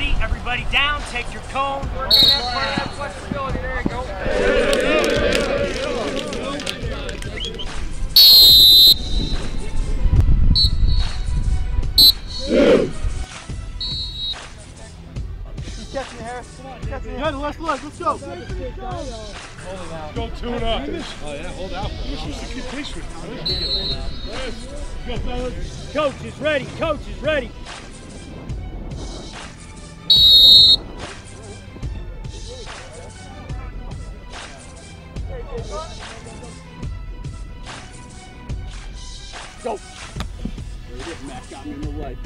ready? Everybody down, take your cone. Work that part of flexibility. There you go. Yeah, the last. Let's go. Go tune up. Oh yeah, hold out. This was a good pace with. Coach is ready. Coach is ready. Go. There it is, Matt. Got me in the leg.